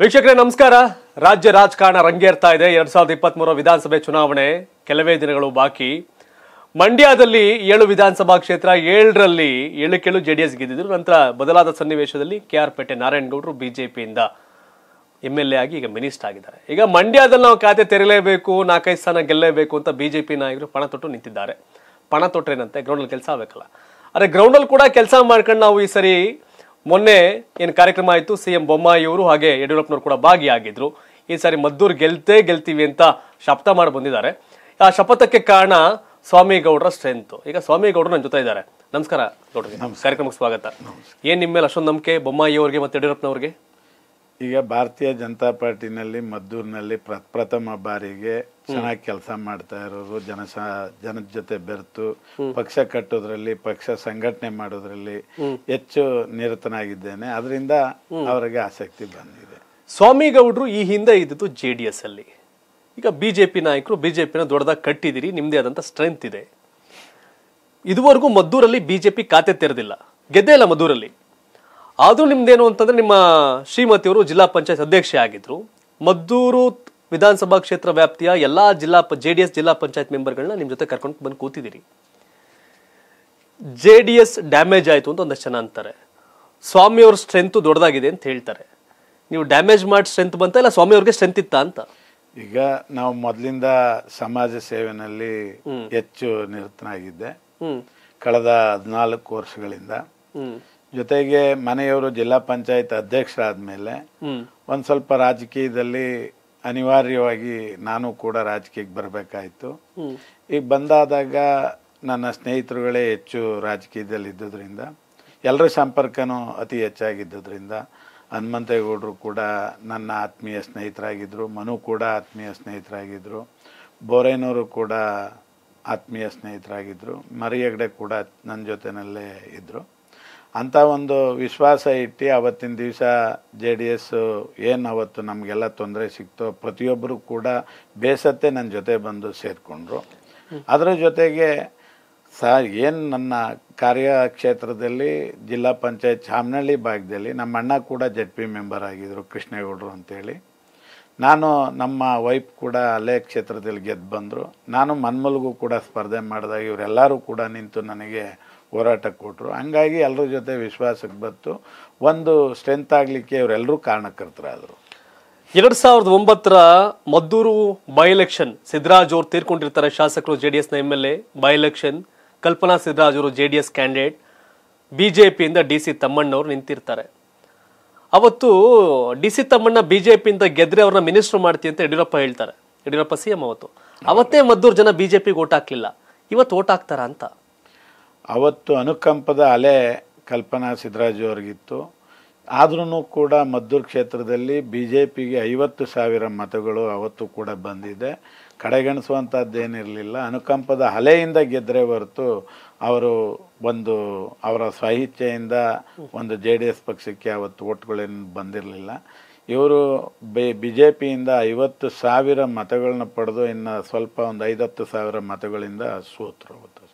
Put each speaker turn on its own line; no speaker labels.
ವೀಕ್ಷಕರೇ, ನಮಸ್ಕಾರ. ರಾಜ್ಯ ರಾಜಕಾರಣ ರಂಗೇರ್ತಾ ಇದೆ. ಎರಡ್ ಸಾವಿರದ ಇಪ್ಪತ್ಮೂರ ವಿಧಾನಸಭೆ ಚುನಾವಣೆ ಕೆಲವೇ ದಿನಗಳು ಬಾಕಿ. ಮಂಡ್ಯದಲ್ಲಿ ಏಳು ವಿಧಾನಸಭಾ ಕ್ಷೇತ್ರ, ಏಳರಲ್ಲಿ ಏಳಕ್ಕೆಳು ಜೆ ಡಿ ಎಸ್ ಗೆದ್ದಿದ್ರು. ನಂತರ ಬದಲಾದ ಸನ್ನಿವೇಶದಲ್ಲಿ ಕೆ ಆರ್ ಪೇಟೆ, ನಾರಾಯಣಗೌಡರು ಬಿಜೆಪಿಯಿಂದ ಎಂ ಎಲ್ ಎ ಆಗಿ ಈಗ ಮಿನಿಸ್ಟರ್ ಆಗಿದ್ದಾರೆ. ಈಗ ಮಂಡ್ಯದಲ್ಲಿ ನಾವು ಖಾತೆ ತೆರೆಯಲೇಬೇಕು, ನಾಲ್ಕೈದು ಸ್ಥಾನ ಗೆಲ್ಲಲೇಬೇಕು ಅಂತ ಬಿಜೆಪಿ ನಾಯಕರು ಪಣ ತೊಟ್ಟು ನಿಂತಿದ್ದಾರೆ. ಪಣ ತೊಟ್ರೇನಂತೆ ಗ್ರೌಂಡಲ್ಲಿ ಕೆಲಸ ಆಗಬೇಕಲ್ಲ. ಆದರೆ ಗ್ರೌಂಡಲ್ಲಿ ಕೂಡ ಕೆಲಸ ಮಾಡ್ಕೊಂಡು ನಾವು ಈ ಸರಿ ಮೊನ್ನೆ ಏನು ಕಾರ್ಯಕ್ರಮ ಆಯಿತು ಸಿ ಎಂ ಬೊಮ್ಮಾಯಿಯವರು ಹಾಗೆ ಯಡಿಯೂರಪ್ಪನವರು ಕೂಡ ಭಾಗಿಯಾಗಿದ್ರು. ಈ ಸಾರಿ ಮದ್ದೂರು ಗೆಲ್ತೇ ಗೆಲ್ತೀವಿ ಅಂತ ಶಪಥ ಮಾಡಿ ಬಂದಿದ್ದಾರೆ. ಆ ಶಪಥಕ್ಕೆ ಕಾರಣ ಸ್ವಾಮಿಗೌಡರ ಸ್ಟ್ರೆಂತ್ ಈಗ ಸ್ವಾಮಿಗೌಡರು ನನ್ನ ಜೊತೆ ಇದ್ದಾರೆ. ನಮಸ್ಕಾರ ಗೌಡ್ರಿ ಕಾರ್ಯಕ್ರಮಕ್ಕೆ ಸ್ವಾಗತ. ಏನು ನಿಮ್ಮ ಮೇಲೆ ಅಷ್ಟೊಂದು ನಂಬಿಕೆ ಬೊಮ್ಮಾಯಿ ಮತ್ತು ಮತ್ತೆ ಯಡಿಯೂರಪ್ಪನವ್ರಿಗೆ?
ಈಗ ಭಾರತೀಯ ಜನತಾ ಪಾರ್ಟಿನಲ್ಲಿ ಮದ್ದೂರಿನಲ್ಲಿ ಪ್ರಪ್ರಥಮ ಬಾರಿಗೆ ಚೆನ್ನಾಗಿ ಕೆಲಸ ಮಾಡ್ತಾ ಇರೋರು ಜನ ಜನದ ಜೊತೆ ಬೆರೆತು ಪಕ್ಷ ಕಟ್ಟೋದ್ರಲ್ಲಿ ಪಕ್ಷ ಸಂಘಟನೆ ಮಾಡೋದ್ರಲ್ಲಿ ಹೆಚ್ಚು ನಿರತನಾಗಿದ್ದೇನೆ. ಅದರಿಂದ ಅವರಿಗೆ ಆಸಕ್ತಿ ಬಂದಿದೆ.
ಸ್ವಾಮಿಗೌಡರು ಈ ಹಿಂದೆ ಇದ್ದಿದ್ದು ಜೆ ಡಿ ಎಸ್ ಅಲ್ಲಿ. ಈಗ ಬಿಜೆಪಿ ನಾಯಕರು ಬಿಜೆಪಿನ ದೊಡ್ಡದಾಗಿ ಕಟ್ಟಿದಿರಿ ನಿಮ್ದೇ ಆದಂತ ಸ್ಟ್ರೆಂತ್ ಇದೆ. ಇದುವರೆಗೂ ಮದ್ದೂರಲ್ಲಿ ಬಿಜೆಪಿ ಖಾತೆ ತೆರೆದಿಲ್ಲ. ಗೆದ್ದೇ ಇಲ್ಲ ಮದ್ದೂರಲ್ಲಿ. ಆದ್ರೂ ನಿಮ್ದೇನು ಅಂತಂದ್ರೆ ನಿಮ್ಮ ಶ್ರೀಮತಿಯವರು ಜಿಲ್ಲಾ ಪಂಚಾಯತ್ ಅಧ್ಯಕ್ಷೆ ಆಗಿದ್ರು. ಮದ್ದೂರು ವಿಧಾನಸಭಾ ಕ್ಷೇತ್ರ ವ್ಯಾಪ್ತಿಯ ಎಲ್ಲಾ ಜಿಲ್ಲಾ ಜೆ ಡಿ ಎಸ್ ಜಿಲ್ಲಾ ಪಂಚಾಯತ್ ಮೆಂಬರ್ಗಳನ್ನ ನಿಮ್ ಜೊತೆ ಕರ್ಕೊಂಡು ಬಂದು ಕೂತಿದ್ದೀರಿ ಜೆ ಡಿ ಎಸ್ ಡ್ಯಾಮೇಜ್ ಆಯ್ತು ಅಂತ ಒಂದಷ್ಟು ಜನ ಅಂತಾರೆ. ಸ್ವಾಮಿಯವ್ರ ಸ್ಟ್ರೆಂತ್ ದೊಡ್ಡದಾಗಿದೆ ಅಂತ ಹೇಳ್ತಾರೆ. ನೀವು ಡ್ಯಾಮೇಜ್ ಮಾಡಿ ಸ್ಟ್ರೆಂತ್ ಬಂತ ಇಲ್ಲ ಸ್ವಾಮಿ ಅವ್ರಿಗೆ ಸ್ಟ್ರೆಂತ್ ಇತ್ತ ಅಂತ?
ಈಗ ನಾವು ಮೊದಲಿಂದ ಸಮಾಜ ಸೇವೆನಲ್ಲಿ ಹೆಚ್ಚು ನಿರತನಾಗಿದ್ದೆ.
ಹ್ಮ್.
ಕಳೆದ ಹದಿನಾಲ್ಕು ವರ್ಷಗಳಿಂದ ಜೊತೆಗೆ ಮನೆಯವರು ಜಿಲ್ಲಾ ಪಂಚಾಯತ್ ಅಧ್ಯಕ್ಷರಾದ
ಮೇಲೆ
ಒಂದು ಸ್ವಲ್ಪ ರಾಜಕೀಯದಲ್ಲಿ ಅನಿವಾರ್ಯವಾಗಿ ನಾನು ಕೂಡ ರಾಜಕೀಯಕ್ಕೆ ಬರಬೇಕಾಯಿತು. ಈಗ ಬಂದಾದಾಗ ನನ್ನ ಸ್ನೇಹಿತರುಗಳೇ ಹೆಚ್ಚು ರಾಜಕೀಯದಲ್ಲಿ ಇದ್ದುದರಿಂದ ಎಲ್ಲರ ಸಂಪರ್ಕನೂ ಅತಿ ಹೆಚ್ಚಾಗಿದ್ದುದರಿಂದ ಹನುಮಂತೇಗೌಡರು ಕೂಡ ನನ್ನ ಆತ್ಮೀಯ ಸ್ನೇಹಿತರಾಗಿದ್ದರು ಮನು ಕೂಡ ಆತ್ಮೀಯ ಸ್ನೇಹಿತರಾಗಿದ್ದರು ಬೋರೇನವರು ಕೂಡ ಆತ್ಮೀಯ ಸ್ನೇಹಿತರಾಗಿದ್ದರು ಮರಿ ಹೆಗ್ಡೆ ಕೂಡ ನನ್ನ ಜೊತೆಯಲ್ಲೇ ಇದ್ದರು ಅಂಥ ಒಂದು ವಿಶ್ವಾಸ ಇಟ್ಟು ಅವತ್ತಿನ ದಿವಸ ಜೆ ಡಿ ಎಸ್ ಏನು ಅವತ್ತು ನಮಗೆಲ್ಲ ತೊಂದರೆ ಸಿಕ್ತೋ ಪ್ರತಿಯೊಬ್ಬರು ಕೂಡ ಬೇಸತ್ತೆ ನನ್ನ ಜೊತೆ ಬಂದು ಸೇರಿಕೊಂಡ್ರು. ಅದರ ಜೊತೆಗೆ ಸಹ ಏನು ನನ್ನ ಕಾರ್ಯಕ್ಷೇತ್ರದಲ್ಲಿ ಜಿಲ್ಲಾ ಪಂಚಾಯತ್ ಚಾಮನಹಳ್ಳಿ ಭಾಗದಲ್ಲಿ ನಮ್ಮ ಅಣ್ಣ ಕೂಡ ಜೆಡ್ ಪಿ ಮೆಂಬರ್ ಆಗಿದ್ದರು ಕೃಷ್ಣೇಗೌಡರು ಅಂತೇಳಿ. ನಾನು ನಮ್ಮ ವೈಫ್ ಕೂಡ ಅಲ್ಲೇ ಕ್ಷೇತ್ರದಲ್ಲಿ ಗೆದ್ದು ಬಂದರು. ನಾನು ಮನ್ಮಲ್ಗೂ ಕೂಡ ಸ್ಪರ್ಧೆ ಮಾಡಿದಾಗ ಇವರೆಲ್ಲರೂ ಕೂಡ ನಿಂತು ನನಗೆ ಹೋರಾಟ ಕೊಟ್ಟರು ಹಂಗಾಗಿ ಎಲ್ಲರ ಜೊತೆ ವಿಶ್ವಾಸಕ್ಕೆ ಬಂತು. ಒಂದು ಸ್ಟ್ರೆಂತ್ ಆಗಲಿಕ್ಕೆ ಇವರೆಲ್ಲರೂ ಕಾರಣಕರ್ತರಾದರು.
ಎರಡು ಸಾವಿರದ ಒಂಬತ್ತರ ಮದ್ದೂರು ಬೈ ಎಲೆಕ್ಷನ್ ಸಿದ್ದರಾಜ್ ಅವರು ತೀರ್ಕೊಂಡಿರ್ತಾರೆ ಶಾಸಕರು ಜೆಡಿಎಸ್ನ M L A by election, Kalpana Siddaraj ಅವರು ಜೆ ಡಿ ಎಸ್ ಕ್ಯಾಂಡಿಡೇಟ್. ಪಿಯಿಂದ ಡಿ ಸಿ ತಮ್ಮಣ್ಣವರು ನಿಂತಿರ್ತಾರೆ. ಅವತ್ತು ಡಿ ಸಿ ತಮ್ಮಣ್ಣ ಬಿಜೆಪಿಯಿಂದ ಗೆದ್ರೆ ಅವ್ರನ್ನ ಮಿನಿಸ್ಟರ್ ಮಾಡ್ತೀವಿ ಅಂತ ಯಡಿಯೂರಪ್ಪ ಹೇಳ್ತಾರೆ. ಯಡಿಯೂರಪ್ಪ ಸಿ ಎಂ ಅವತ್ತು. ಅವತ್ತೇ ಮದ್ದೂರು ಜನ ಬಿಜೆಪಿಗೆ ಓಟ್ ಹಾಕಲಿಲ್ಲ. ಇವತ್ತು ಓಟ್ ಹಾಕ್ತಾರ ಅಂತ?
ಅವತ್ತು ಅನುಕಂಪದ ಅಲೆ ಕಲ್ಪನಾ ಸಿದ್ದರಾಜು ಅವ್ರಿಗಿತ್ತು. ಆದ್ರೂ ಕೂಡ ಮದ್ದೂರು ಕ್ಷೇತ್ರದಲ್ಲಿ ಬಿ ಜೆ ಪಿಗೆ ಐವತ್ತು ಸಾವಿರ ಮತಗಳು ಅವತ್ತು ಕೂಡ ಬಂದಿದೆ. ಕಡೆಗಣಿಸುವಂಥದ್ದೇನಿರಲಿಲ್ಲ ಅನುಕಂಪದ ಅಲೆಯಿಂದ ಗೆದ್ದರೆ ಹೊರತು ಅವರು ಒಂದು ಅವರ ಸ್ವಇಚ್ಛೆಯಿಂದ ಒಂದು ಜೆ ಡಿ ಎಸ್ ಪಕ್ಷಕ್ಕೆ ಅವತ್ತು ಓಟ್ಗಳೇನು ಬಂದಿರಲಿಲ್ಲ. ಇವರು ಬಿ ಜೆ ಪಿಯಿಂದ ಐವತ್ತು ಸಾವಿರ ಮತಗಳನ್ನ ಪಡೆದು ಇನ್ನು ಸ್ವಲ್ಪ ಒಂದು ಐದತ್ತು ಸಾವಿರ ಮತಗಳಿಂದ ಸೋತರು ಅವತ್ತು.